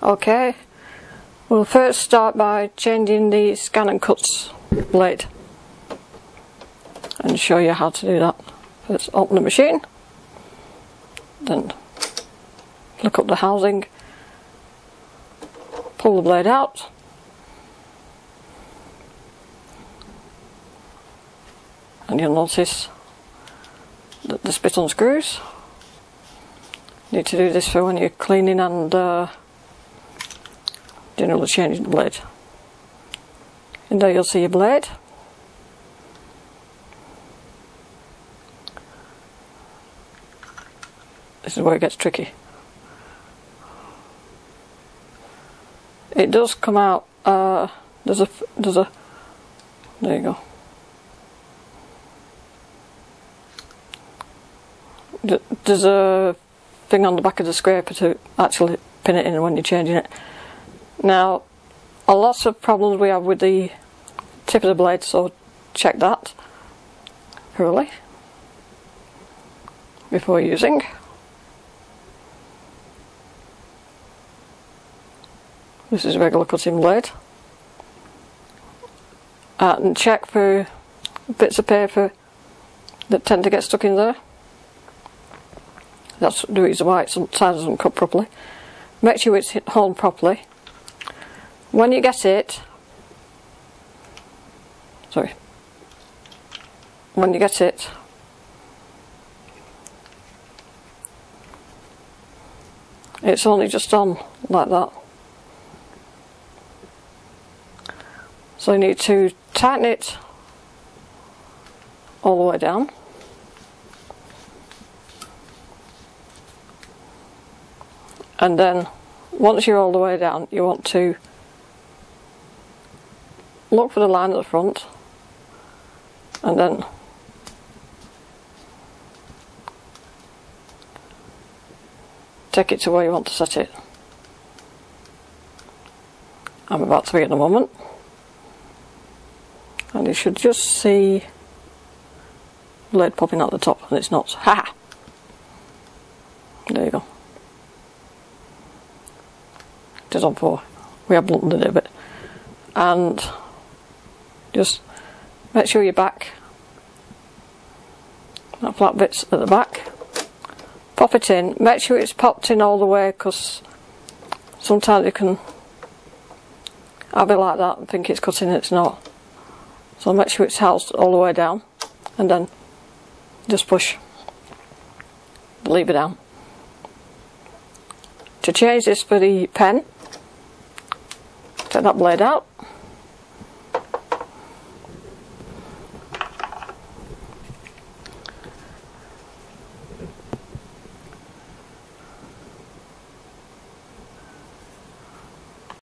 Okay, we'll first start by changing the scan and cuts blade and show you how to do that. First open the machine, then look up the housing, pull the blade out, and you'll notice that the bit unscrews. You need to do this for when you're cleaning and uh, generally changing the blade. And there you'll see your blade. This is where it gets tricky. It does come out. Uh, there's a there's a there you go. There's a thing on the back of the scraper to actually pin it in when you're changing it. Now, a lot of problems we have with the tip of the blade, so check that thoroughly before using. This is a regular cutting blade. Uh, and check for bits of paper that tend to get stuck in there. That's the reason why it sometimes doesn't cut properly. Make sure it's honed properly. When you get it, sorry, when you get it, it's only just on like that. So you need to tighten it all the way down. And then once you're all the way down, you want to look for the line at the front and then take it to where you want to set it. I'm about to be at the moment and you should just see lid popping out the top and it's not. Ha! There you go. It is on four. We have blunted it a bit. And just make sure your back, that flat bit's at the back, pop it in, make sure it's popped in all the way because sometimes you can have it like that and think it's cutting it's not. So make sure it's housed all the way down and then just push the lever down. To change this for the pen, take that blade out